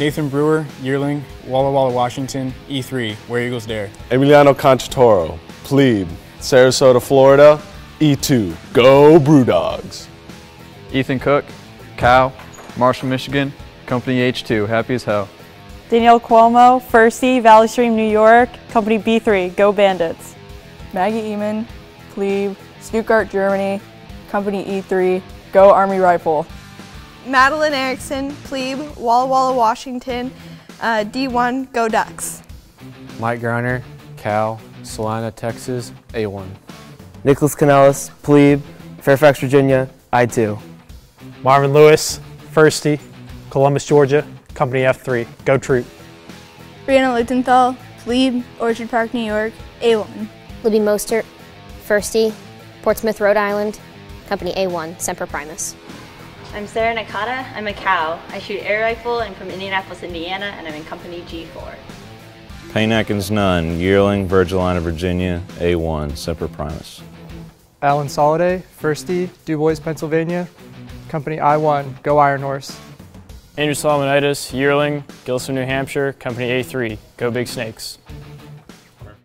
Nathan Brewer, yearling, Walla Walla, Washington, E3, Where Eagles Dare. Emiliano Conchitoro, plebe, Sarasota, Florida, E2, Go Brew Dogs. Ethan Cook, Cow, Marshall, Michigan, Company H2, happy as hell. Danielle Cuomo, Firstie, Valley Stream, New York, Company B3, Go Bandits. Maggie Eamon, Plebe, Stuttgart, Germany, Company E3, Go Army Rifle. Madeline Erickson, Plebe, Walla Walla, Washington, uh, D1, Go Ducks. Mike Griner, Cow, Celina, Texas, A1. Nicholas Canellis, Plebe, Fairfax, Virginia, I2. Marvin Lewis, Firstie, Columbus, Georgia, Company F3, Go Troop. Brianna Lutenthal, Plebe, Orchard Park, New York, A1. Libby Mostert, Firstie, Portsmouth, Rhode Island, Company A1, Semper Primus. I'm Sarah Nakata, I'm a cow. I shoot air rifle, I'm from Indianapolis, Indiana, and I'm in Company G4. Payne Atkins Nunn, Yearling, Virgilina, Virginia, A1, Semper Primus. Alan Soliday, Firstie, Du Bois, Pennsylvania, Company I1, Go Iron Horse. Andrew Solomonitis, Yearling, Gilsum, New Hampshire, Company A3, Go Big Snakes.